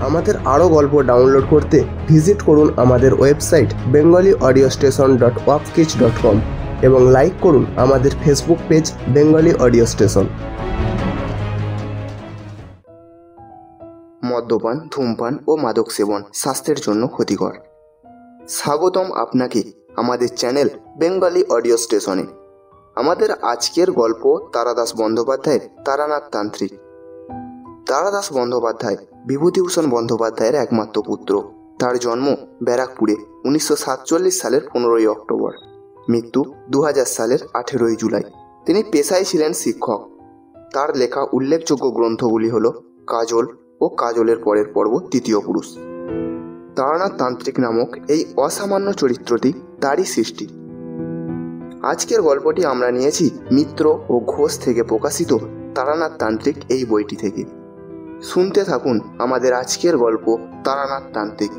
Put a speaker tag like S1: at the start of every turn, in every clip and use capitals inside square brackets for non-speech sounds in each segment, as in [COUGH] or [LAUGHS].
S1: আমাদের আরও গল্প ডাউনলোড করতে ভিজিট করুন আমাদের website Bengali audio station dot wapkich dot com এবং লাইক করুন আমাদের Facebook page Bengali audio station মদ্যপান, ধূমপান ও মাদক সেবন স্বাস্থ্যের জন্য ক্ষতিকর। স্বাগতম আপনাকে আমাদের চ্যানেল বেঙ্গলি অডিও স্টেশনে আমাদের আজকের গল্প তারাদাস বন্দ্যোপাধ্যায়ের তারানাথ তান্ত্রিক। তারাদাস বন্দ্যোপাধ্যায়, বিভূতিভূষণ বন্দ্যোপাধ্যায়ের একমাত্র পুত্র। তার জন্ম ব্যারাকপুরে উনিশশো সাতচল্লিশ সালের পনেরোই অক্টোবর। মৃত্যু দু হাজার সালের আঠেরোই জুলাই। তিনি পেশায় ছিলেন শিক্ষক। তার লেখা উল্লেখযোগ্য গ্রন্থগুলি হল কাজল ও কাজলের পরের পর্ব তৃতীয় পুরুষ। তারানাথ তান্ত্রিক নামক এই অসামান্য চরিত্রটি তারই সৃষ্টি। আজকের গল্পটি আমরা নিয়েছি মিত্র ও ঘোষ থেকে প্রকাশিত তারানাথ তান্ত্রিক এই বইটি থেকে। শুনতে থাকুন আমাদের আজকের গল্প তারানাথ তান্ত্রিক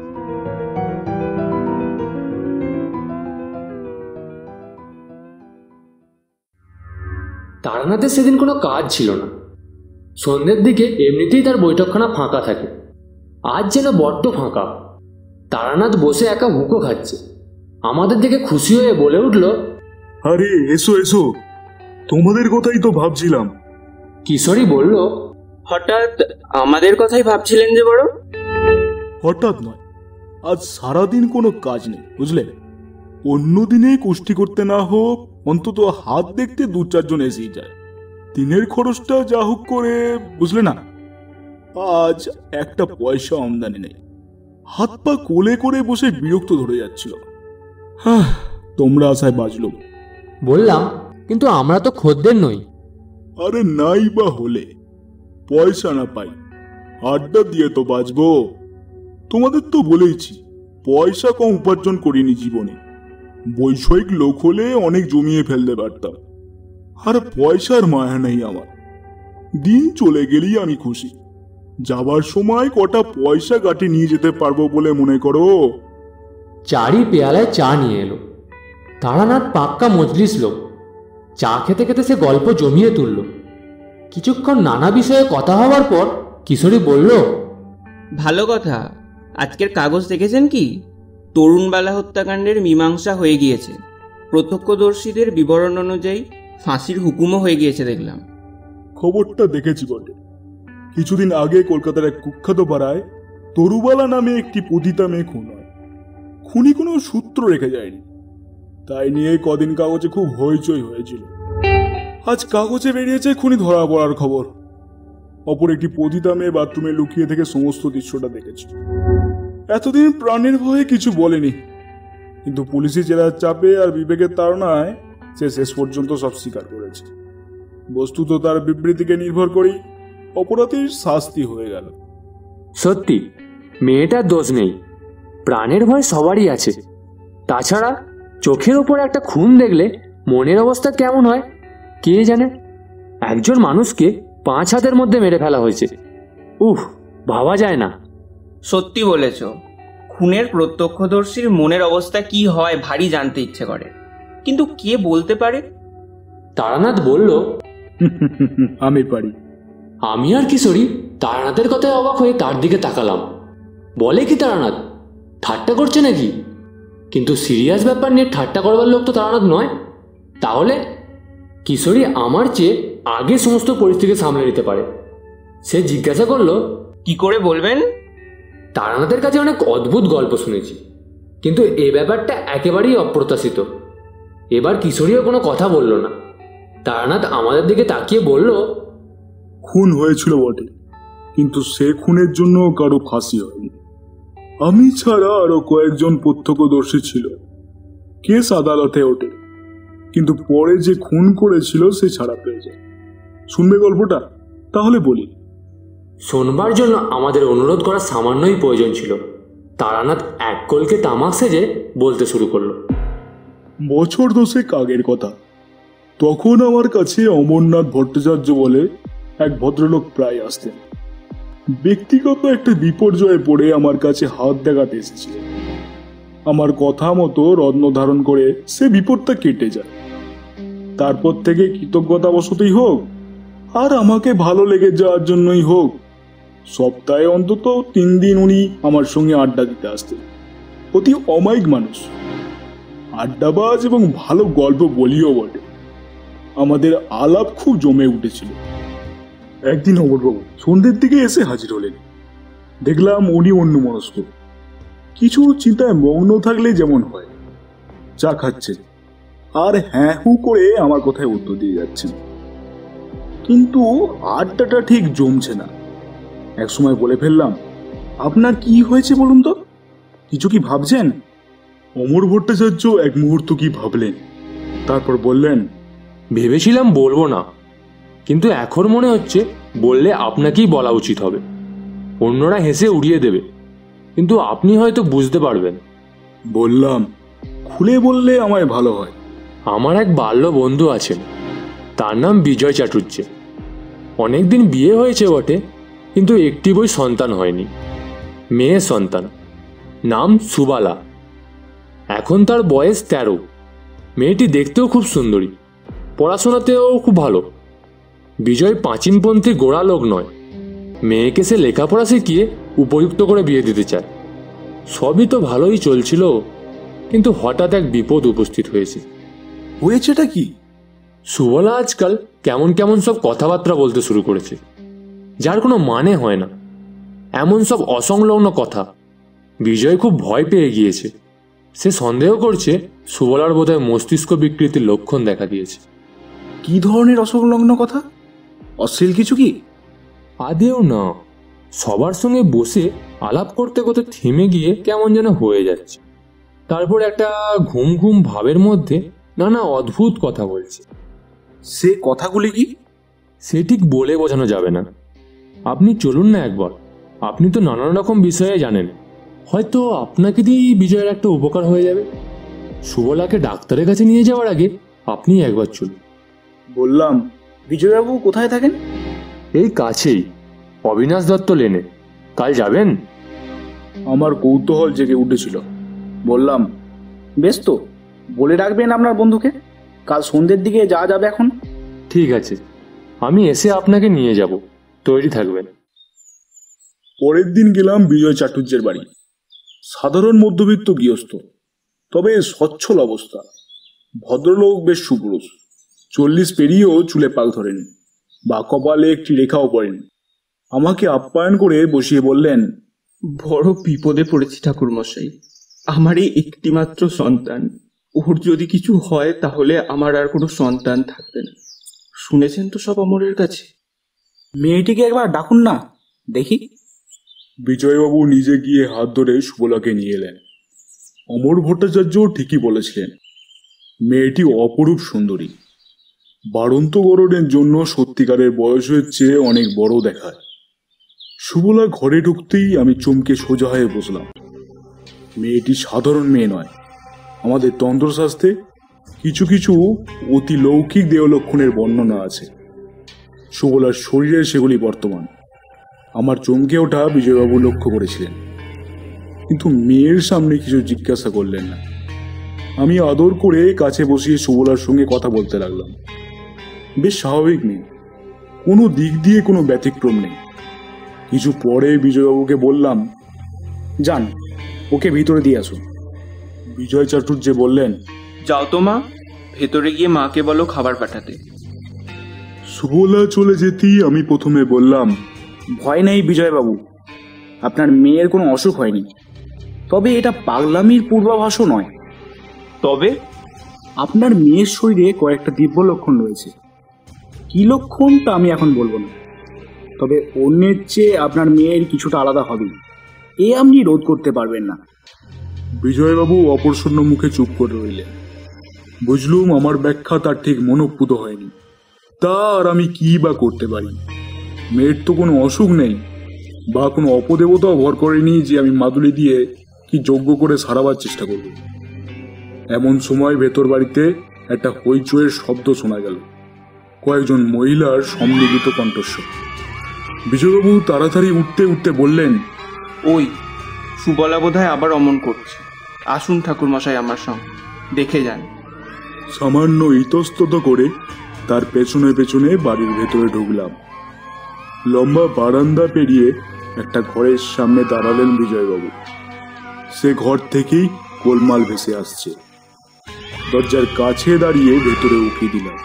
S2: তারানাথের সেদিন কোনো কাজ ছিল না। সন্ধ্যের দিকে এমনিতেই তার বৈঠকখানা ফাঁকা থাকে। আজ যেন বড্ড ফাঁকা। তারানাথ বসে একা হুকো খাচ্ছে। আমাদের দিকে খুশি হয়ে বলে উঠল
S3: আরে এসো এসো। তোমাদের কথাই তো ভাবছিলাম।
S2: কিশোরী বলল
S4: হঠাৎ আমাদের কথাই ভাবছিলেন যে বড়?
S3: হঠাৎ নয়। আজ সারাদিন কোনো কাজ নেই বুঝলে? অন্য দিনে কুষ্টি করতে না হোক অন্তত হাত দেখতে দু চারজন এসেই যায়। দিনের খরচটা যা হোক করে বুঝলে না? আজ একটা পয়সা আমদানি নেই। হাত পা কোলে করে বসে বিরক্ত ধরে যাচ্ছিল। হ্যাঁ তোমরা আশায় বাজলো।
S2: বললাম কিন্তু আমরা তো খদ্দের নই।
S3: আরে নাই বা হলে। পয়সা না পাই। আড্ডা দিয়ে তো বাঁচবো। তোমাদের তো বলেইছি, পয়সা কম উপার্জন করিনি জীবনে। বৈষয়িক লোক হলে অনেক জমিয়ে ফেলতে পারতাম। আর পয়সার মায়া নেই আমার। দিন চলে গেলেই আমি খুশি। যাবার সময় কটা পয়সা গাটি নিয়ে যেতে পারব বলে মনে করো?
S2: চারি পেয়ালায় চা নিয়ে এলো। তারানাথ পাক্কা মজলিস লোক। চা খেতে খেতে সে গল্প জমিয়ে তুলল। কিছুক্ষণ নানা বিষয়ে কথা হওয়ার পর কিশোরী বলল
S4: ভালো কথা। আজকের কাগজ দেখেছেন কি? তরুণবালা হত্যাকাণ্ডের মীমাংসা হয়ে গিয়েছে। প্রত্যক্ষদর্শীদের বিবরণ অনুযায়ী ফাঁসির হুকুমও হয়ে গিয়েছে দেখলাম।
S3: খবরটা দেখেছি বটে। কিছুদিন আগে কলকাতার এক কুখ্যাত পাড়ায় তরুবালা নামে একটি পতিতা মেয়ে খুন হয়। খুনি কোনো সূত্র রেখে যায়নি। তাই নিয়ে কদিন কাগজে খুব হইচই হয়েছিল। আজ কাগজে বেরিয়েছে খুনি ধরা পড়ার খবর। অপর একটি পতিতা মেয়ে বাথরুমে লুকিয়ে থেকে সমস্ত দৃশ্যটা দেখেছি। এতদিন প্রাণের ভয়ে কিছু বলেনি। কিন্তু পুলিশি জেলার চাপে আর বিবেকের তাড়নায় সে শেষ পর্যন্ত সব স্বীকার করেছে। বস্তুত তার বিবৃতিকে নির্ভর করেই অপরাধীর শাস্তি হয়ে গেল।
S2: সত্যি, মেয়েটার দোষ নেই। প্রাণের ভয় সবারই আছে। তাছাড়া চোখের ওপর একটা খুন দেখলে মনের অবস্থা কেমন হয়? কে জানে? একজন মানুষকে পাঁচ হাতের মধ্যে মেরে ফেলা হয়েছে। উহ ভাবা যায় না।
S4: সত্যি বলেছ। খুনের প্রত্যক্ষদর্শীর মনের অবস্থা কি হয় ভারী জানতে ইচ্ছে করে। কিন্তু কে বলতে পারে?
S2: তারানাথ বলল
S3: আমি পারি।
S2: আমি আর কিশোরী তারানাথের কথায় অবাক হয়ে তার দিকে তাকালাম। বলে কি তারানাথ ঠাট্টা করছে নাকি? কিন্তু সিরিয়াস ব্যাপার নিয়ে ঠাট্টা করবার লোক তো তারানাথ নয়। তাহলে কিশোরী আমার চেয়ে আগে সমস্ত পরিস্থিতি সামলে নিতে পারে। সে জিজ্ঞাসা করল
S4: কি করে বলবেন?
S2: তারানাথের কাছে অনেক অদ্ভুত গল্প শুনেছি কিন্তু এ ব্যাপারটা একেবারেই অপ্রত্যাশিত। এবার কিশোরীও কোনো কথা বলল না। তারানাথ আমাদের দিকে তাকিয়ে বলল
S3: খুন হয়েছিল বটে কিন্তু সে খুনের জন্য কারও ফাঁসি হয়নি। আমি ছাড়া আরও কয়েকজন প্রত্যক্ষদর্শী ছিল। কেস আদালতে ওঠে। কিন্তু পরে যে খুন করেছিল সে ছাড়া পেয়ে যায়। শুনবে গল্পটা? তাহলে বলি।
S2: শোনবার জন্য আমাদের অনুরোধ করা সামান্যই প্রয়োজন ছিল। তারানাথ এক কলকে তামাক সেজে বলতে শুরু করল।
S3: বছর দশেক আগের কথা। তখন আমার কাছে অমরনাথ ভট্টাচার্য বলে এক ভদ্রলোক প্রায় আসতেন। ব্যক্তিগত একটা বিপর্যয়ে পড়ে আমার কাছে হাত দেখাতে এসেছিলেন। আমার কথা মতো রত্ন ধারণ করে সে বিপদটা কেটে যায়। তারপর থেকে কৃতজ্ঞতাবশতই হোক, আর আমাকে ভালো লেগে যাওয়ার জন্যই হোক, সপ্তাহে অন্তত তিন দিন উনি আমার সঙ্গে আড্ডা দিতে আসতেন। অতি অমায়িক মানুষ। আড্ডাবাজ এবং ভালো গল্প বলিও বটে। আমাদের আলাপ খুব জমে উঠেছিল। একদিন অমরবাবু, সন্ধ্যের দিকে এসে হাজির হলেন। দেখলাম উনি অন্য মনস্ক কিছু চিন্তায় মগ্ন থাকলে যেমন হয়। চা খাচ্ছে। আর হ্যাঁ হু করে আমার কথায় উত্তর দিয়ে যাচ্ছেন। কিন্তু আড্ডাটা ঠিক জমছে না। এক সময় বলে ফেললাম, আপনার কি হয়েছে বলুন তো? কিছু কি ভাবছেন? অমর ভট্টাচার্য এক মুহূর্ত কি ভাবলেন? তারপর বললেন,
S2: ভেবেছিলাম বলব না। কিন্তু এখন মনে হচ্ছে বললে আপনাকেই বলা উচিত হবে। অন্যরা হেসে উড়িয়ে দেবে। কিন্তু আপনি হয়তো বুঝতে পারবেন।
S3: বললাম খুলে বললে আমায় ভালো হয়।
S2: আমার এক বাল্য বন্ধু আছেন। তার নাম বিজয় চাটুর্যে অনেকদিন বিয়ে হয়েছে বটে কিন্তু একটি বই সন্তান হয়নি। মেয়ে সন্তান। নাম সুবালা। এখন তার বয়স তেরো। মেয়েটি দেখতেও খুব সুন্দরী। পড়াশোনাতেও খুব ভালো। বিজয় প্রাচীনপন্থী গোড়া লোক নয়। মেয়েকে সে লেখাপড়া শিখিয়ে উপযুক্ত করে বিয়ে দিতে চায়। সবই তো ভালোই চলছিল কিন্তু হঠাৎ এক বিপদ উপস্থিত হয়েছে।
S3: হয়েছেটা কি?
S2: সুবলা আজকাল কেমন কেমন সব কথাবার্তা বলতে শুরু করেছে। যার কোনো মানে হয় না। এমন সব অসংলগ্ন কথা। বিজয় খুব ভয় পেয়ে গিয়েছে। সে সন্দেহ করছে সুবলার বোধহয় মস্তিষ্ক বিকৃতির লক্ষণ দেখা দিয়েছে।
S3: কি ধরনের অসংলগ্ন কথা? অশ্লীল কিছু কি?
S2: আদেও না। সবার সঙ্গে বসে আলাপ করতে করতে থেমে গিয়ে কেমন যেন হয়ে যাচ্ছে। তারপর একটা ঘুম ঘুম ভাবের মধ্যে নানা অদ্ভুত কথা বলছে।
S3: সে কথাগুলি কি?
S2: সে ঠিক বলে বোঝানো যাবে না। আপনি চলুন না একবার। আপনি তো নানান রকম বিষয়ে জানেন। হয়তো আপনাকে দিয়েই বিজয়ের একটা উপকার হয়ে যাবে। সুবলাকে ডাক্তারের কাছে নিয়ে যাওয়ার আগে আপনি একবার চলুন।
S3: বললাম বিজয়বাবু কোথায় থাকেন?
S2: এই কাছেই। অবিনাশ দত্ত লেনে কাল যাবেন?
S3: আমার কৌতূহল জেগে উঠেছিল। বললাম বেশ তো বলে রাখবেন আপনার বন্ধুকে। কাল সন্ধ্যের দিকে যাওয়া যাবে এখন?
S2: ঠিক আছে আমি এসে আপনাকে নিয়ে যাব তৈরি থাকবেন।
S3: পরের দিন গেলাম বিজয় চাটুর্যের বাড়ি। সাধারণ মধ্যবিত্ত গৃহস্থ তবে সচ্ছল অবস্থা। ভদ্রলোক বেশ সুপুরুষ। চল্লিশ পেরিয়েও চুলে পাক ধরেনি বা কপালে একটি রেখাও পড়েনি। আমাকে আপ্যায়ন করে বসিয়ে বললেন
S4: বড় বিপদে পড়েছি ঠাকুর ঠাকুরমশাই। আমারই একটিমাত্র সন্তান। ওর যদি কিছু হয় তাহলে আমার আর কোনো সন্তান থাকবে না। শুনেছেন তো সব অমরের কাছে?
S5: মেয়েটিকে একবার ডাকুন না দেখি।
S3: বিজয়বাবু নিজে গিয়ে হাত ধরে সুবলাকে নিয়ে এলেন। অমর ভট্টাচার্য ঠিকই বলেছিলেন মেয়েটি অপরূপ সুন্দরী। বাড়ন্ত গরনের জন্য সত্যিকারের বয়সের চেয়ে অনেক বড় দেখায়। সুবলা ঘরে ঢুকতেই আমি চমকে সোজা হয়ে বসলাম। মেয়েটি সাধারণ মেয়ে নয়। আমাদের তন্ত্রশাস্ত্রে কিছু কিছু অতি লৌকিক দেহলক্ষণের বর্ণনা আছে। সুবলার শরীরে সেগুলি বর্তমান। আমার চমকে ওঠা বিজয়বাবু লক্ষ্য করেছিলেন। কিন্তু মেয়ের সামনে কিছু জিজ্ঞাসা করলেন না। আমি আদর করে কাছে বসিয়ে সুবলার সঙ্গে কথা বলতে লাগলাম। বেশ স্বাভাবিক মেয়ে। কোনো দিক দিয়ে কোনো ব্যতিক্রম নেই। কিছু পরে বিজয়বাবুকে বললাম
S5: যান ওকে ভিতরে দিয়ে আসুন।
S3: বিজয় চাটুর্যে বললেন
S4: যাও তো মা ভেতরে গিয়ে মাকে বলো খাবার পাঠাতে।
S3: সুবলা চলে যেতেই আমি প্রথমে বললাম
S5: ভয় নেই বিজয়বাবু আপনার মেয়ের কোনো অসুখ হয়নি। তবে এটা পাগলামির পূর্বাভাসও নয়।
S4: তবে?
S5: আপনার মেয়ের শরীরে কয়েকটা দিব্য লক্ষণ রয়েছে। কি লক্ষণ তা আমি এখন বলব না? তবে অন্যের চেয়ে আপনার মেয়ের কিছুটা আলাদা হবেই। এ আপনি রোধ করতে পারবেন না।
S3: বিজয়বাবু অপরশূন্য মুখে চুপ করে রইলেন। বুঝলুম আমার ব্যাখ্যা তার ঠিক মনোপুত হয়নি। তা আর আমি কি বা করতে পারি? মেয়ের তো কোনো অসুখ নেই। বা কোনো অপদেবতাও ভর করেনি যে আমি মাদুলি দিয়ে কি যজ্ঞ করে সারাবার চেষ্টা করব। এমন সময় ভেতর বাড়িতে একটা হইচইয়ের শব্দ শোনা গেল। কয়েকজন মহিলার সম্মিলিত কণ্ঠস্বর। বিজয়বাবু তাড়াতাড়ি উঠতে উঠতে বললেন
S4: ওই সুবলা বোধহয় আবার অমন করছে। আসুন ঠাকুরমশাই আমার সঙ্গে দেখে যান।
S3: সামান্য ইতস্তত করে তার পেছনে পেছনে বাড়ির ভেতরে ঢুকলাম। লম্বা বারান্দা পেরিয়ে একটা ঘরের সামনে দাঁড়ালেন বিজয়বাবু। সে ঘর থেকেই গোলমাল ভেসে আসছে। দরজার কাছে দাঁড়িয়ে ভেতরে উঠে দিলাম।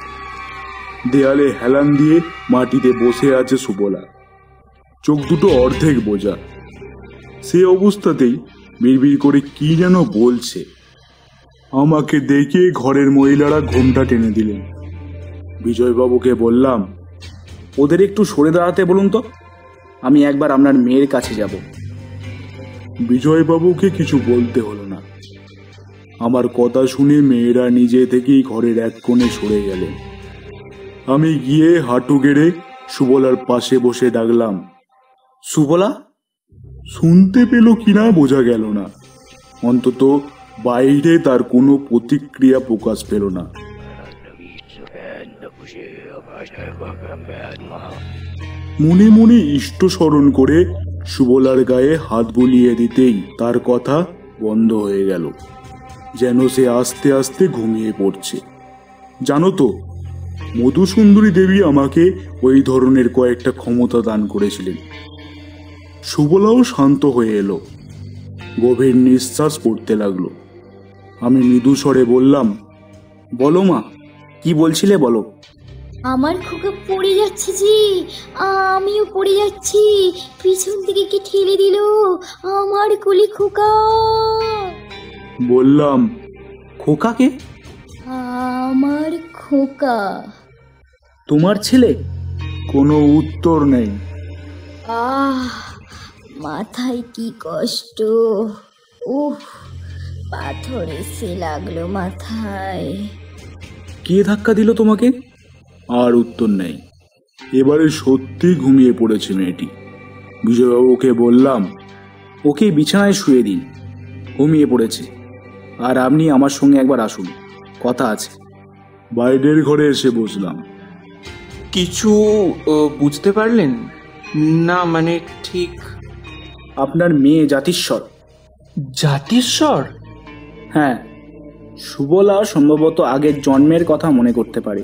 S3: দেয়ালে হেলান দিয়ে মাটিতে বসে আছে সুবলা। চোখ দুটো অর্ধেক বোঝা। সে অবস্থাতেই বিড়বিড় করে কি যেন বলছে। আমাকে দেখে ঘরের মহিলারা ঘোমটা টেনে দিলেন। বিজয়বাবুকে বললাম,
S5: ওদের একটু সরে দাঁড়াতে বলুন তো। আমি একবার আপনার মেয়ের কাছে যাব।
S3: বিজয়বাবুকে কিছু বলতে হলো না। আমার কথা শুনে মেয়েরা নিজে থেকেই ঘরের এক কোণে সরে গেলেন। আমি গিয়ে হাঁটু গেড়ে সুবলার পাশে বসে ডাকলাম
S5: সুবলা?
S3: শুনতে পেল কিনা বোঝা গেল না। অন্তত বাইরে তার কোনো প্রতিক্রিয়া প্রকাশ পেল না। মনে মনে ইষ্ট স্মরণ করে সুবলার গায়ে হাত বুলিয়ে দিতেই তার কথা বন্ধ হয়ে গেল। যেন সে আস্তে আস্তে ঘুমিয়ে পড়ছে। জানো তো, মধুসুন্দরী দেবী আমাকে ওই ধরনের কয়েকটা ক্ষমতা দান করেছিলেন। সুবলাও শান্ত হয়ে এলো। গভীর নিঃশ্বাস পড়তে লাগল। আমি মৃদু স্বরে বললাম
S5: বলো মা কি বলছিলে বলো?
S6: আমার খোকা পড়ে যাচ্ছে জি আমিও পড়ে যাচ্ছি। পিছন থেকে কি ঠেলে দিল আমার কুলি খোকা?
S3: বললাম
S5: খোকাকে
S6: আমার খোকা।
S5: তোমার ছেলে?
S3: কোনো উত্তর নেই।
S6: আহ মাথায় কি কষ্ট? উফ পাথর এসে লাগল মাথায়।
S5: কে ধাক্কা দিল তোমাকে?
S3: আর উত্তর নেই। এবারে সত্যি ঘুমিয়ে পড়েছে মেয়েটি। বিজয়বাবুকে বললাম
S5: ওকে বিছানায় শুয়ে দিন। ঘুমিয়ে পড়েছে। আর আপনি আমার সঙ্গে একবার আসুন। কথা আছে।
S3: বাইরের ঘরে এসে বসলাম।
S4: কিছু ও, বুঝতে পারলেন? না মানে ঠিক
S5: আপনার মেয়ে জাতিস্বর।
S4: জাতিস্বর?
S5: হ্যাঁ সুবলা সম্ভবত আগের জন্মের কথা মনে করতে পারে।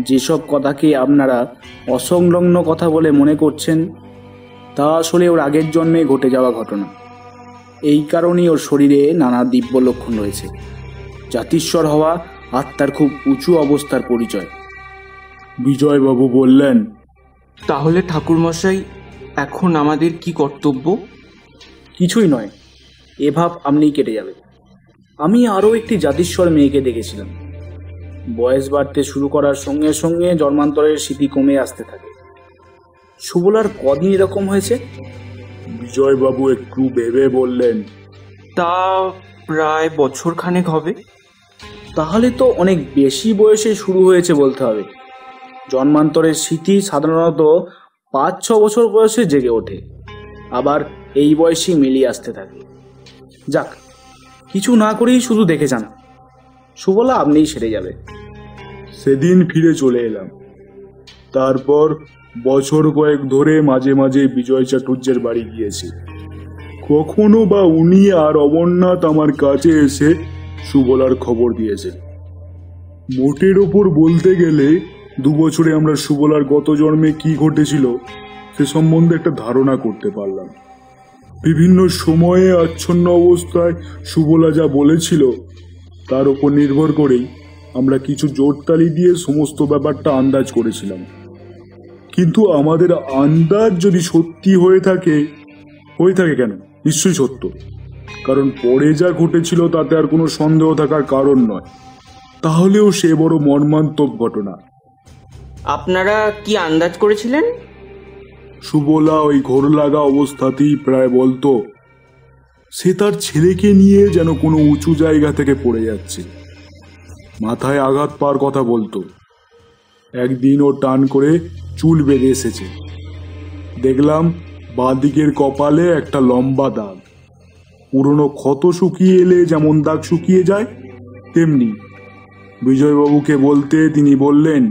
S5: যেসব কথাকে আপনারা অসংলগ্ন কথা বলে মনে করছেন তা আসলে ওর আগের জন্মে ঘটে যাওয়া ঘটনা। এই কারণেই ওর শরীরে নানা দিব্য লক্ষণ রয়েছে। জাতিস্বর হওয়া আত্মার খুব উঁচু অবস্থার পরিচয়।
S3: বিজয়বাবু বললেন
S4: তাহলে ঠাকুরমশাই এখন আমাদের কি কর্তব্য?
S5: কিছুই নয়। এ ভাব আপনিই কেটে যাবে। আমি আরও একটি জাতিস্বর মেয়েকে দেখেছিলাম। বয়স বাড়তে শুরু করার সঙ্গে সঙ্গে জন্মান্তরের স্মৃতি কমে আসতে থাকে। সুবলার কদিন এরকম হয়েছে?
S3: বিজয়বাবু একটু ভেবে বললেন।
S4: তা প্রায় বছর খানেক হবে।
S5: তাহলে তো অনেক বেশি বয়সে শুরু হয়েছে বলতে হবে। জন্মান্তরের স্মৃতি সাধারণত পাঁচ ছ বছর বয়সে জেগে ওঠে। আবার এই বয়সেই মিলিয়ে আসতে থাকে। যাক, কিছু না করেই শুধু দেখে যান। সুবলা আপনিই সেরে যাবে।
S3: সেদিন ফিরে চলে এলাম। তারপর বছর কয়েক ধরে মাঝে মাঝে বিজয় চাটুর্যের বাড়ি গিয়েছি। কখনো বা উনি আর অমরনাথ আমার কাছে এসে সুবলার খবর দিয়েছেন। মোটের ওপর বলতে গেলে দু বছরে আমরা সুবলার গত জন্মে কি ঘটেছিল সে সম্বন্ধে একটা ধারণা করতে পারলাম। বিভিন্ন সময়ে আচ্ছন্ন অবস্থায় সুবলা যা বলেছিল তার উপর নির্ভর করেই আমরা কিছু জোরতালি দিয়ে সমস্ত ব্যাপারটা আন্দাজ করেছিলাম। কিন্তু আমাদের আন্দাজ যদি সত্যি হয়ে থাকে হয়ে থাকে কেন? নিশ্চয়ই সত্য। কারণ পরে যা ঘটেছিল তাতে আর কোনো সন্দেহ থাকার কারণ নয়। তাহলেও সে বড় মর্মান্তক ঘটনা।
S4: আপনারা কি আন্দাজ করেছিলেন?
S3: সুবলা ওই ঘোর লাগা অবস্থাতেই প্রায় বলতো, সে তার ছেলেকে নিয়ে যেন কোনো উঁচু জায়গা থেকে পড়ে যাচ্ছে। মাথায় আঘাত পাওয়ার কথা বলতো। একদিন ও টান করে চুল বেঁধে এসেছে। দেখলাম বাঁদিকের কপালে একটা লম্বা দাগ। পুরনো ক্ষত শুকিয়ে এলে যেমন দাগ শুকিয়ে যায়, তেমনি। বিজয়বাবুকে বলতে তিনি বললেন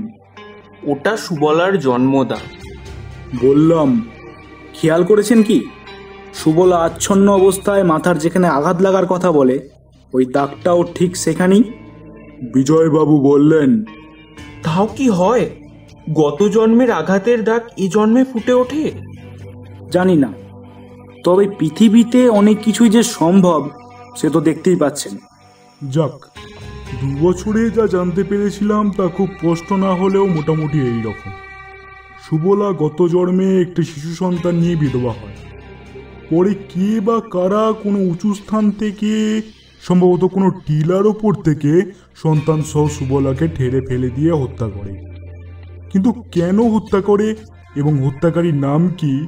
S4: ওটা সুবলার জন্মদা
S3: বললাম
S5: খেয়াল করেছেন কি? সুবলা আচ্ছন্ন অবস্থায় মাথার যেখানে আঘাত লাগার কথা বলে ওই দাগটাও ঠিক সেখানেই?
S3: বিজয়বাবু বললেন
S4: তাও কি হয়? গত জন্মের আঘাতের দাগ এ জন্মে ফুটে ওঠে?
S5: জানি না। তবে পৃথিবীতে অনেক কিছুই যে সম্ভব সে তো দেখতেই পাচ্ছেন।
S3: যাক দু বছরে যা জানতে পেরেছিলাম তা খুব কষ্ট না হলেও মোটামুটি এই রকম সুবলা গত জন্মে একটি শিশু সন্তান নিয়ে বিধবা হয়। পরে কে বা কারা কোনো উঁচু স্থান থেকে, সম্ভবত কোনো টিলার ওপর থেকে সন্তান সহ সুবলাকে ঠেলে ফেলে দিয়ে হত্যা করে। কিন্তু কেন হত্যা করে এবং হত্যাকারীর নাম কি,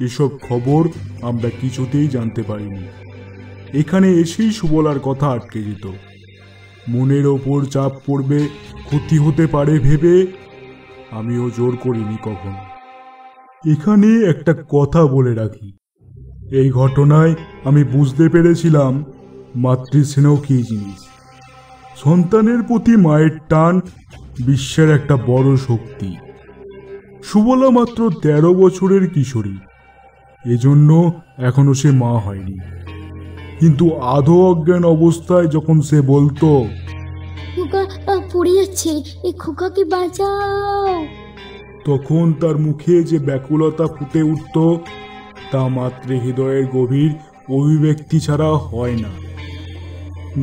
S3: এসব খবর আমরা কিছুতেই জানতে পারিনি। এখানে এসেই সুবলার কথা আটকে যেত। মনের ওপর চাপ পড়বে, ক্ষতি হতে পারে ভেবে আমিও জোর করিনি কখনো। এখানে একটা কথা বলে রাখি। এই ঘটনায় আমি বুঝতে পেরেছিলাম মাতৃস্নেহ কী জিনিস। সন্তানের প্রতি মায়ের টান বিশ্বের একটা বড় শক্তি। সুবলা মাত্র তেরো বছরের কিশোরী। এজন্য এখনও সে মা হয়নি। কিন্তু আধো অজ্ঞান অবস্থায় যখন সে বলতো
S6: খোকা আহ, পড়ে যাচ্ছে। এই খোকাকে বাঁচাও।
S3: তখন তার মুখে যে ব্যাকুলতা ফুটে উঠত তা মাতৃ হৃদয়ের গভীর অভিব্যক্তি ছাড়া হয় না।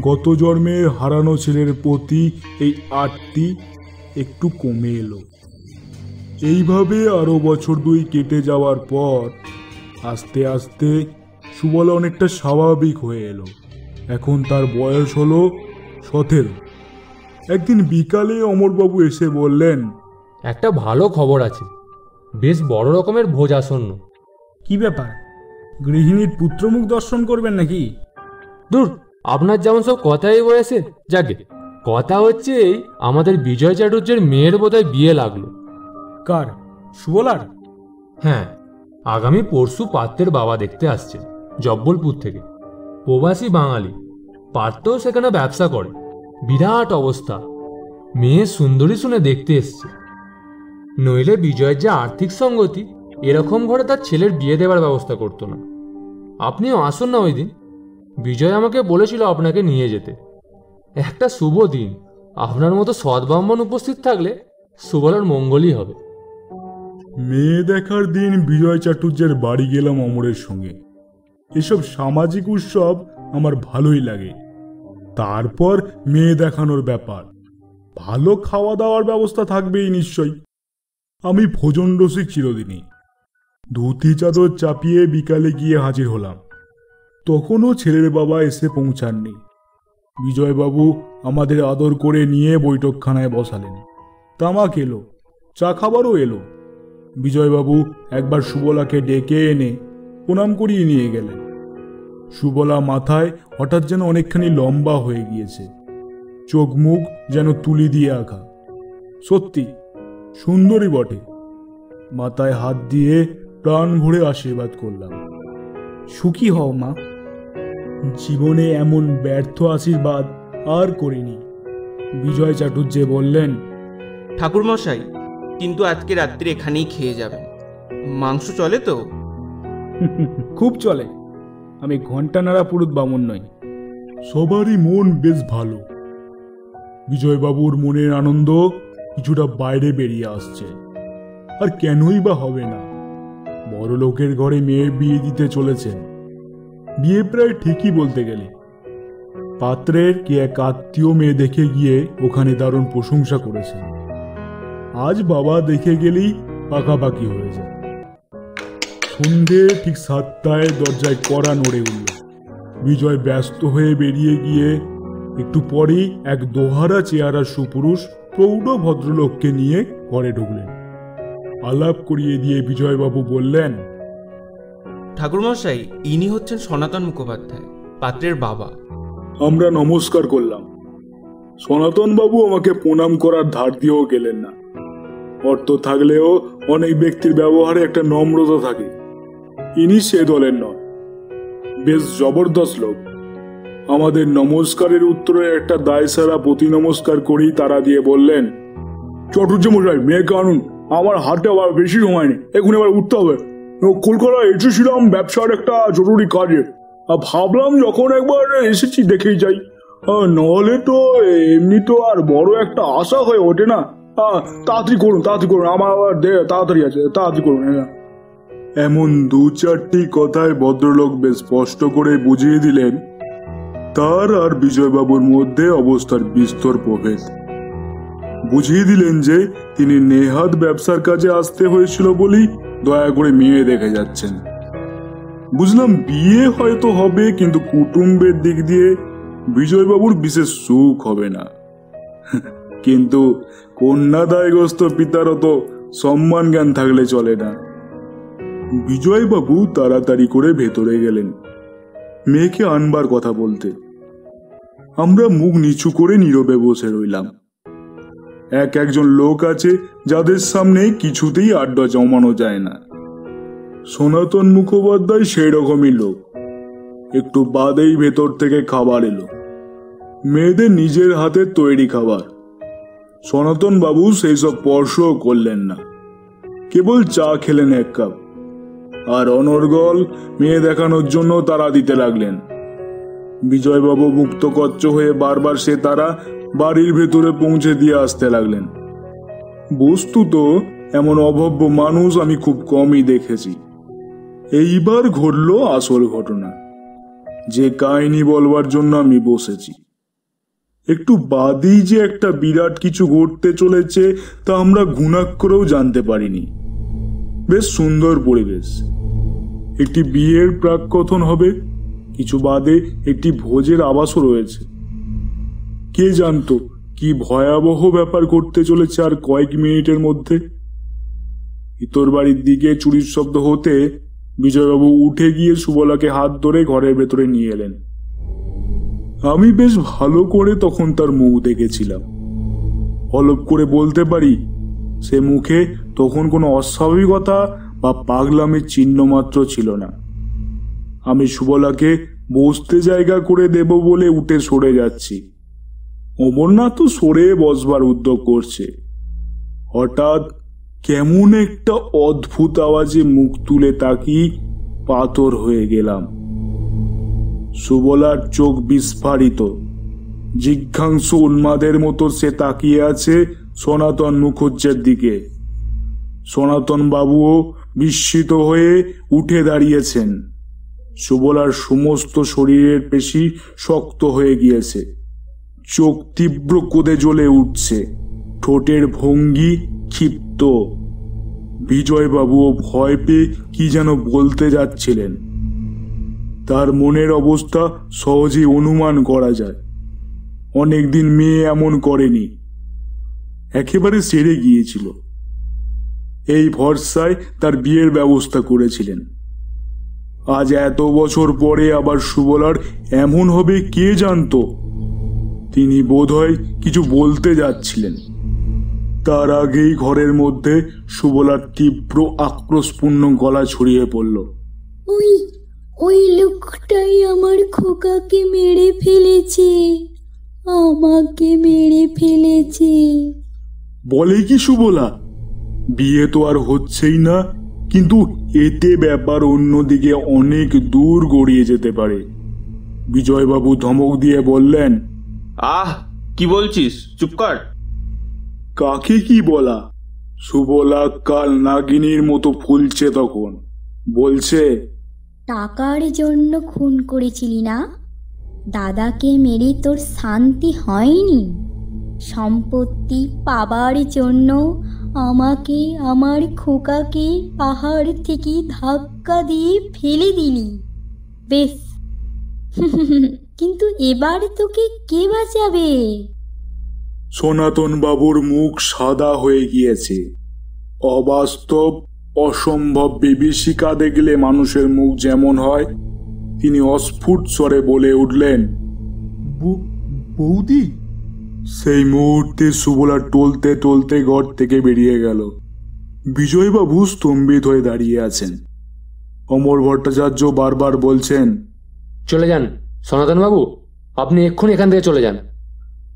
S3: গত জন্মের হারানো ছেলের প্রতি এই আটটি একটু কমে এলো। এইভাবে আরও বছর দুই কেটে যাওয়ার পর আস্তে আস্তে সুবলা অনেকটা স্বাভাবিক হয়ে এলো। এখন তার বয়স হলো সতেরো। একদিন বিকালে অমরবাবু এসে বললেন
S2: একটা ভালো খবর আছে। বেশ বড় রকমের ভোজ আসন্ন।
S5: কি ব্যাপার? গৃহিণীর পুত্রমুখ দর্শন করবেন নাকি?
S2: দূর আপনার যেমন সব কথাই বয়েছে যাকে। কথা হচ্ছে এই আমাদের বিজয় চাটুর্যের মেয়ের বোধহয় বিয়ে লাগল।
S5: কার? সুবলার?
S2: হ্যাঁ আগামী পরশু পাত্রের বাবা দেখতে আসছে জব্বলপুর থেকে। প্রবাসী বাঙালি পার্থও সেখানে ব্যবসা করে। বিরাট অবস্থা। মেয়ে সুন্দরী শুনে দেখতে এসছে। নইলে বিজয়ের যে আর্থিক সঙ্গতি, এরকম ঘরে তার ছেলের বিয়ে দেওয়ার ব্যবস্থা করতো না। আপনিও আসুন না ওই দিন। বিজয় আমাকে বলেছিল আপনাকে নিয়ে যেতে। একটা শুভ দিন। আপনার মতো সদ্ব্রাহ্মণ উপস্থিত থাকলে সুবলার মঙ্গলই হবে।
S3: মেয়ে দেখার দিন বিজয় চাটুর্যের বাড়ি গেলাম অমরের সঙ্গে। এসব সামাজিক উৎসব আমার ভালোই লাগে। তারপর মেয়ে দেখানোর ব্যাপার। ভালো খাওয়া দাওয়ার ব্যবস্থা থাকবেই নিশ্চয়ই। আমি ভোজন রসিক চিরদিনই। ধুতি চাদর চাপিয়ে বিকালে গিয়ে হাজির হলাম। তখনও ছেলের বাবা এসে পৌঁছাননি। বিজয়বাবু আমাদের আদর করে নিয়ে বৈঠকখানায় বসালেন। তামাক এলো, চা খাবারও এলো। বিজয়বাবু একবার সুবলাকে ডেকে এনে প্রণাম করিয়ে নিয়ে গেলেন। সুবলা মাথায় হঠাৎ যেন অনেকখানি লম্বা হয়ে গিয়েছে। চোখ মুখ যেন তুলি দিয়ে আঁকা। সত্যি সুন্দরী বটে। মাথায় হাত দিয়ে প্রাণ ভরে আশীর্বাদ করলাম।
S5: সুখী হও মা।
S3: জীবনে এমন ব্যর্থ আশীর্বাদ আর করিনি। বিজয় চাটুর্যে বললেন
S4: ঠাকুরমশাই কিন্তু আজকে রাত্রি এখানেই খেয়ে যাবেন। মাংস চলে তো?
S5: খুব চলে। আমি ঘণ্টা নাড়া পুরুত বামন নই।
S3: সবারই মন বেশ ভালো। বিজয়বাবুর মনের আনন্দ কিছুটা বাইরে বেরিয়ে আসছে। আর কেনই বা হবে না। বড় লোকের ঘরে মেয়ের বিয়ে দিতে চলেছেন। বিয়ে প্রায় ঠিকই বলতে গেলে। পাত্রের কি এক আত্মীয় মেয়ে দেখে গিয়ে ওখানে দারুণ প্রশংসা করেছেন। আজ বাবা দেখে গেলেই পাকাপাকি হয়ে যায়। সন্ধে ঠিক সাতটায় দরজায় কড়া নড়ে উঠল। বিজয় ব্যস্ত হয়ে বেরিয়ে গিয়ে একটু পরেই এক দোহারা চেহারা সুপুরুষ প্রৌঢ় ভদ্রলোককে নিয়ে ঘরে ঢুকলেন। আলাপ করিয়ে দিয়ে বিজয়বাবু বললেন
S4: ঠাকুরমশাই ইনি হচ্ছেন সনাতন মুখোপাধ্যায় পাত্রের বাবা।
S3: আমরা নমস্কার করলাম। সনাতন বাবু আমাকে প্রণাম করার ধার দিয়েও গেলেন না। অর্থ থাকলেও অনেক ব্যক্তির ব্যবহারে একটা নম্রতা থাকে। ইনি সে দলের নয় বেশ জবরদস্ত লোক। আমাদের নমস্কারের উত্তরে একটা দায় সারা প্রতি নমস্কার করেই তারা দিয়ে বললেন চটুর্য মশাই, মেয়েকে আনুন। আমার হাতে আবার বেশি সময় নেই। এখন এবার উঠতে হবে। কলকাতায় এসেছিলাম, ব্যবসার একটা জরুরি কাজে। ভাবলাম যখন একবার এসেছি দেখেই যাই। নাহলে তো এমনি তো আর বড় একটা আশা হয়ে ওঠে না। তাড়াতাড়ি করুন তাড়াতাড়ি করুন। আমার আবার তাড়াতাড়ি আছে, তাড়াতাড়ি করুন হ্যাঁ। এমন দু চারটি কথায় ভদ্রলোক বেশ স্পষ্ট করে বুঝিয়ে দিলেন। তার আর বিজয়বাবুর মধ্যে অবস্থার বিস্তর প্রভেদ। বুঝিয়ে দিলেন যে, তিনি নেহাত ব্যবসার কাজে আসতে হয়েছিল বলেই দয়া করে মেয়ে দেখে যাচ্ছেন। বুঝলাম বিয়ে হয়তো হবে, কিন্তু কুটুম্বের দিক দিয়ে বিজয়বাবুর বিশেষ সুখ হবে না। কিন্তু কন্যাদায়গ্রস্ত পিতারও তো সম্মান জ্ঞান থাকলে চলে না। বিজয়বাবু তাড়াতাড়ি করে ভেতরে গেলেন। মেয়েকে আনবার কথা বলতে। আমরা মুখ নিচু করে নীরবে বসে রইলাম। এক একজন লোক আছে যাদের সামনে কিছুতেই আড্ডা জমানো যায় না। সনাতন মুখোপাধ্যায় সেই রকমই লোক। একটু বাদেই ভেতর থেকে খাবার এলো। মেয়েদের নিজের হাতে তৈরি খাবার। সনাতন বাবু সেই সব স্পর্শও করলেন না। কেবল চা খেলেন এক কাপ। আর অনর্গল মেয়ে দেখানোর জন্য তারা দিতে লাগলেন। বিজয়বাবু মুক্তকচ্চ হয়ে বারবার সে তারা বাড়ির ভেতরে পৌঁছে দিয়ে আসতে লাগলেন। বস্তুত এমন অভব্য মানুষ আমি খুব কমই দেখেছি। এইবার ঘটল আসল ঘটনা। যে কাহিনী বলবার জন্য আমি বসেছি। একটু বাদেই যে একটা বিরাট কিছু ঘটতে চলেছে তা আমরা ঘুণাক্ষরেও জানতে পারিনি। বেশ সুন্দর পরিবেশ। একটি বিয়ের প্রাককথন হবে। কিছু বাদে একটি ভোজের আবাসও রয়েছে। কে জানতো কি ভয়াবহ ব্যাপার করতে চলেছে আর কয়েক মিনিটের মধ্যে? ইতর বাড়ির দিকে চুরির শব্দ হতে বিজয়বাবু উঠে গিয়ে সুবলাকে হাত ধরে ঘরের ভেতরে নিয়ে এলেন। আমি বেশ ভালো করে তখন তার মুখ দেখেছিলাম। অলপ করে বলতে পারি, সে মুখে তখন কোনো অস্বাভাবিকতা বা পাগলামের চিহ্ন মাত্র ছিল না। আমি সুবলাকে বসতে জায়গা করে দেব বলে উঠে সরে যাচ্ছি। অমরনাথ তো সরে বসবার উদ্যোগ করছে। হঠাৎ কেমন একটা অদ্ভুত আওয়াজে মুখ তুলে তাকি পাথর হয়ে গেলাম। সুবলার চোখ বিস্ফারিত। জিজ্ঞাংসু উন্মাদের মতো সে তাকিয়ে আছে সনাতন মুখুজ্জের দিকে। সনাতন বাবুও বিস্মিত হয়ে উঠে দাঁড়িয়েছেন। সুবলার সমস্ত শরীরের পেশি শক্ত হয়ে গিয়েছে। চোখ তীব্র কোদে জ্বলে উঠছে। ঠোঁটের ভঙ্গি ক্ষিপ্ত। বিজয়বাবুও ভয় পেয়ে কি যেন বলতে যাচ্ছিলেন। তার মনের অবস্থা সহজেই অনুমান করা যায়। অনেকদিন মেয়ে এমন করেনি। একেবারে সেরে গিয়েছিল। এই ভরসায় তার বিয়ের ব্যবস্থা করেছিলেন। আজ এত বছর পরে আবার সুবলার এমন হবে কে জানতো? তিনি বোধহয় কিছু বলতে যাচ্ছিলেন। তার আগেই ঘরের মধ্যে সুবলার তীব্র আক্রোশপূর্ণ গলা ছড়িয়ে পড়ল।
S6: ওই ওই লোকটাই আমার খোকাকে মেরে ফেলেছে। আমাকে মেরে ফেলেছে।
S3: বলে কি সুবলা? বিয়ে তো আর হচ্ছেই না কিন্তু এতে ব্যাপার অন্যদিকে অনেক দূর গড়িয়ে যেতে পারে। বিজয়বাবু ধমক দিয়ে বললেন
S4: আহ কি বলছিস? চুপ কর।
S3: কাকে কি বলা? সুবলা কাল নাগিনীর মতো ফুলছে তখন। বলছে
S6: টাকার জন্য খুন করেছিলি না? দাদাকে মেরে তোর শান্তি হয়নি? সম্পত্তি পাবার জন্য আমাকে আমার খোকাকে পাহাড় থেকে ধাক্কা দিয়ে ফেলে দিলি। বেশ। [LAUGHS] কিন্তু এবার তোকে কে বাঁচাবে?
S3: সনাতন বাবুর মুখ সাদা হয়ে গিয়েছে। অবাস্তব অসম্ভব বিভীষিকা দেখলে মানুষের মুখ যেমন হয় তিনি অস্ফুট স্বরে বলে উঠলেন বৌদি? সেই মুহূর্তে সুবলা টলতে টলতে ঘর থেকে বেরিয়ে গেল। বিজয়বাবু স্তম্ভিত হয়ে দাঁড়িয়ে আছেন। অমর ভট্টাচার্য বারবার বলছেন
S2: চলে যান সনাতন বাবু আপনি এক্ষুনি এখান থেকে চলে যান।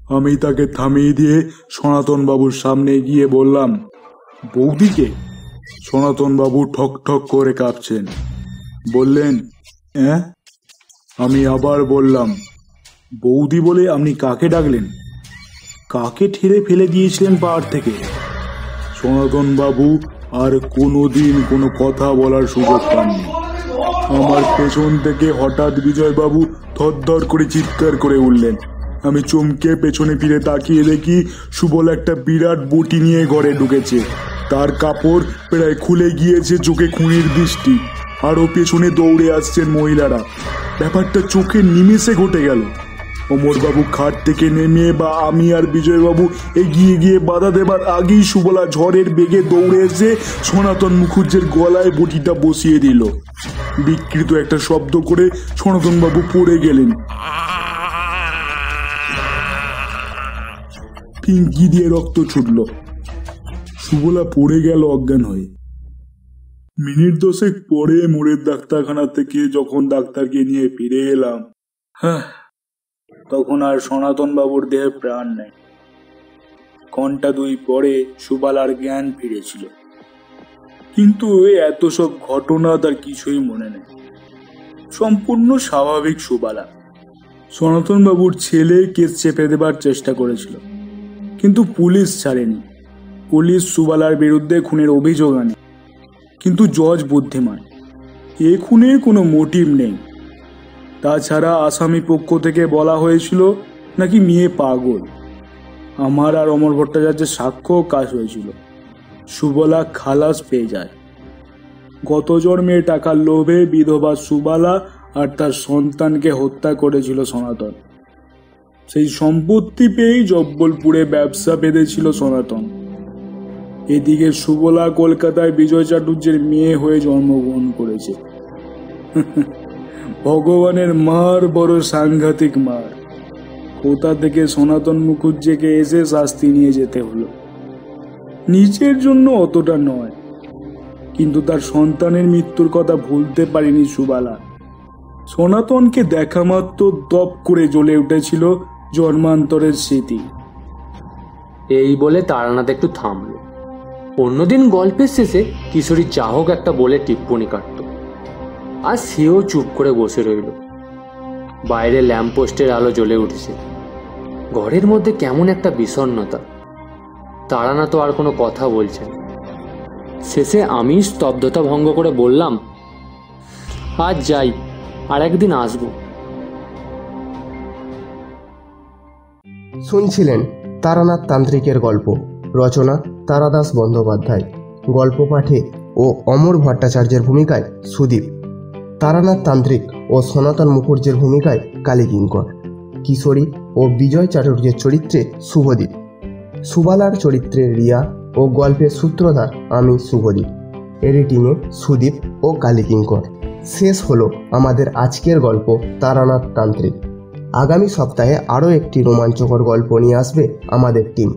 S3: আমি তাকে থামিয়ে দিয়ে সনাতন বাবুর সামনে গিয়ে বললাম বৌদিকে সনাতন বাবু ঠক ঠক করে কাঁপছেন। বললেন হ্যাঁ? আমি আবার বললাম বৌদি বলে আপনি কাকে ডাকলেন? কাকে ঠেলে ফেলে দিয়েছিলেন পাহাড় থেকে? সনাতন বাবু আর কোনোদিন কোনো কথা বলার সুযোগ পাননি। আমার পেছন থেকে হঠাৎ বিজয়বাবু থরথর করে চিৎকার করে উঠলেন। আমি চমকে পেছনে ফিরে তাকিয়ে দেখি সুবল একটা বিরাট বটি নিয়ে ঘরে ঢুকেছে। তার কাপড় প্রায় খুলে গিয়েছে চোখে খুনির দৃষ্টি। আরও পেছনে দৌড়ে আসছেন মহিলারা। ব্যাপারটা চোখে নিমেষে ঘটে গেল। অমরবাবু খাট থেকে নেমে বা আমি আর বিজয়বাবু এগিয়ে গিয়ে বাধা দেবার আগেই সুবলা ঝড়ের বেগে দৌড়ে এসে সনাতন মুখুজ্জের গলায় বটিটা বসিয়ে দিল। বিকৃত একটা শব্দ করে সনাতনবাবু পড়ে গেলেন। পিঙ্কি দিয়ে রক্ত ছুটল। সুবলা পড়ে গেল অজ্ঞান হয়ে। মিনিট দশেক পরে মোড়ের ডাক্তারখানা থেকে যখন ডাক্তারকে নিয়ে ফিরে এলাম হ্যাঁ তখন আর সনাতন বাবুর দেহে প্রাণ নেই। ঘণ্টা দুই পরে সুবালার জ্ঞান ফিরেছিল। কিন্তু এত সব ঘটনা তার কিছুই মনে নেই। সম্পূর্ণ স্বাভাবিক সুবালা। সনাতন বাবুর ছেলে কেস চেপে দেবার চেষ্টা করেছিল, কিন্তু পুলিশ ছাড়েনি। পুলিশ সুবালার বিরুদ্ধে খুনের অভিযোগ আনে, কিন্তু জজ বুদ্ধিমান। এ খুনের কোনো মোটিভ নেই। তাছাড়া আসামি পক্ষ থেকে বলা হয়েছিল নাকি মেয়ে পাগল। আমার আর অমর ভট্টাচার্যের সাক্ষ্য কাজ হয়েছিল। সুবলা খালাস পেয়ে যায়। গত জন্মে টাকার লোভে বিধবা সুবালা আর তার সন্তানকে হত্যা করেছিল সনাতন। সেই সম্পত্তি পেয়েই জব্বলপুরে ব্যবসা বেঁধেছিল সনাতন। এদিকে সুবলা কলকাতায় বিজয় চাটুর্যের মেয়ে হয়ে জন্মগ্রহণ করেছে। ভগবানের মার বড় সাংঘাতিক মার। কোথা থেকে সনাতন মুখুজ্জেকে এসে শাস্তি নিয়ে যেতে হলো? নিজের জন্য অতটা নয়। কিন্তু তার সন্তানের মৃত্যুর কথা ভুলতে পারেনি সুবালা। সনাতনকে দেখা মাত্র দপ করে জ্বলে উঠেছিল জন্মান্তরের স্মৃতি।
S2: এই বলে তারানাথ একটু থামলো। অন্যদিন গল্পের শেষে কিশোরী যা হোক একটা বলে টিপ্পণী কাটত। আর সেও চুপ করে বসে রইল। বাইরে ল্যাম্পপোস্টের আলো জ্বলে উঠছে। ঘরের মধ্যে কেমন একটা বিষণ্ণতা। তারানা তো আর কোনো কথা বলছে শেষে আমি স্তব্ধতা ভঙ্গ করে বললাম, আজ যাই, আর একদিন আসব।
S7: শুনছিলেন তারানাথ তান্ত্রিকের গল্প, রচনা তারাদাস বন্দ্যোপাধ্যায়। গল্প পাঠে ও অমর ভট্টাচার্যের ভূমিকায় সুদীপ। তারানাথ তান্ত্রিক ও সনাতন মুখুর্জের ভূমিকায় কালী কিঙ্কর, কিশোরী ও বিজয় চাটুর্যের চরিত্রে শুভদীপ, সুবালার চরিত্রে রিয়া ও গল্পের সূত্রধার আমি শুভদীপ। এডিটিংয়ে সুদীপ ও কালী কিঙ্কর। শেষ হলো আমাদের আজকের গল্প তারানাথ তান্ত্রিক। আগামী সপ্তাহে আরও একটি রোমাঞ্চকর গল্প নিয়ে আসবে আমাদের টিম।